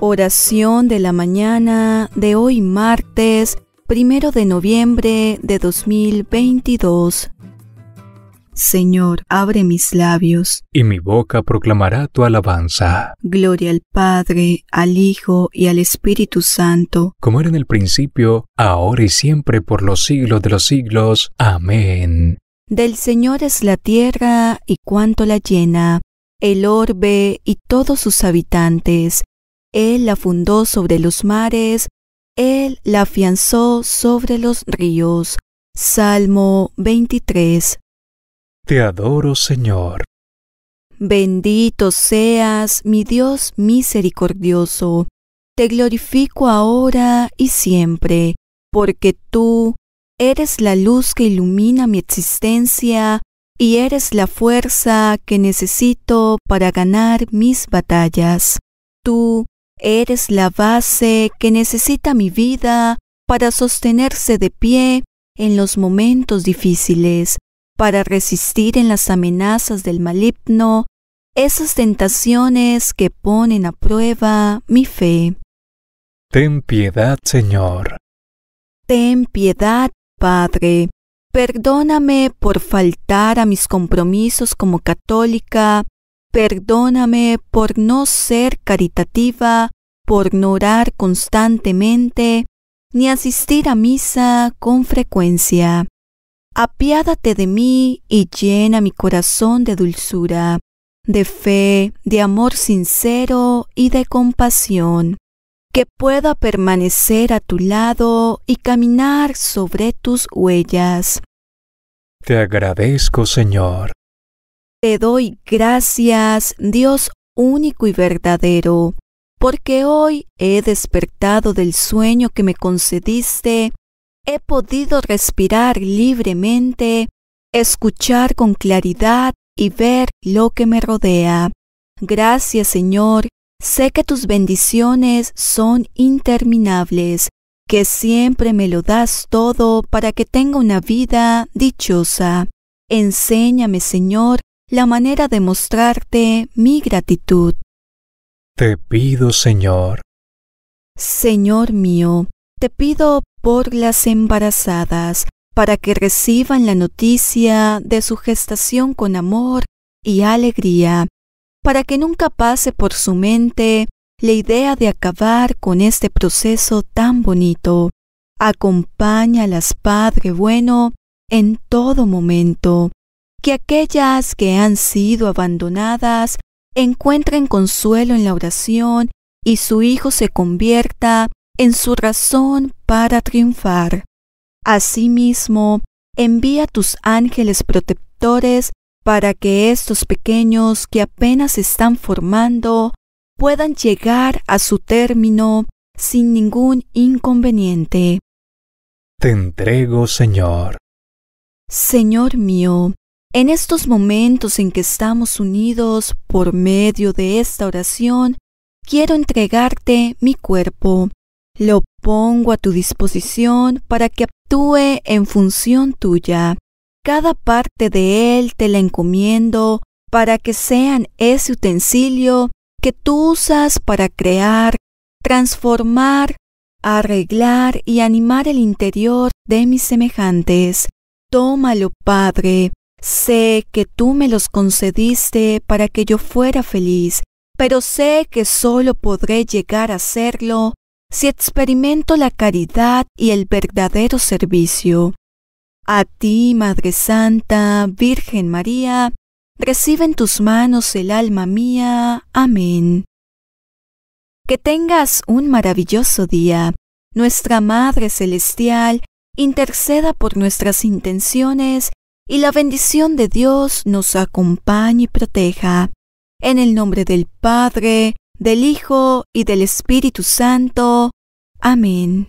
Oración de la mañana de hoy martes, primero de noviembre de 2022. Señor, abre mis labios. Y mi boca proclamará tu alabanza. Gloria al Padre, al Hijo y al Espíritu Santo. Como era en el principio, ahora y siempre por los siglos de los siglos. Amén. Del Señor es la tierra y cuanto la llena, el orbe y todos sus habitantes. Él la fundó sobre los mares, Él la afianzó sobre los ríos. Salmo 23. Te adoro, Señor. Bendito seas, mi Dios misericordioso. Te glorifico ahora y siempre, porque tú eres la luz que ilumina mi existencia y eres la fuerza que necesito para ganar mis batallas. Tú eres la base que necesita mi vida para sostenerse de pie en los momentos difíciles para resistir en las amenazas del maligno, esas tentaciones que ponen a prueba mi fe. Ten piedad, Señor. Ten piedad, Padre. Perdóname por faltar a mis compromisos como católica. Perdóname por no ser caritativa, por no orar constantemente, ni asistir a misa con frecuencia apiádate de mí y llena mi corazón de dulzura, de fe, de amor sincero y de compasión, que pueda permanecer a tu lado y caminar sobre tus huellas. Te agradezco, Señor. Te doy gracias, Dios único y verdadero, porque hoy he despertado del sueño que me concediste he podido respirar libremente, escuchar con claridad y ver lo que me rodea. Gracias Señor, sé que tus bendiciones son interminables, que siempre me lo das todo para que tenga una vida dichosa. Enséñame Señor la manera de mostrarte mi gratitud. Te pido Señor. Señor mío, te pido por las embarazadas, para que reciban la noticia de su gestación con amor y alegría, para que nunca pase por su mente la idea de acabar con este proceso tan bonito. Acompáñalas, Padre bueno, en todo momento. Que aquellas que han sido abandonadas encuentren consuelo en la oración y su Hijo se convierta en su razón para triunfar. Asimismo, envía tus ángeles protectores para que estos pequeños que apenas están formando puedan llegar a su término sin ningún inconveniente. Te entrego, Señor. Señor mío, en estos momentos en que estamos unidos por medio de esta oración, quiero entregarte mi cuerpo, lo pongo a tu disposición para que actúe en función tuya. Cada parte de él te la encomiendo para que sean ese utensilio que tú usas para crear, transformar, arreglar y animar el interior de mis semejantes. Tómalo, Padre. Sé que tú me los concediste para que yo fuera feliz, pero sé que solo podré llegar a serlo si experimento la caridad y el verdadero servicio. A ti, Madre Santa, Virgen María, recibe en tus manos el alma mía. Amén. Que tengas un maravilloso día. Nuestra Madre Celestial interceda por nuestras intenciones y la bendición de Dios nos acompañe y proteja. En el nombre del Padre, del Hijo y del Espíritu Santo. Amén.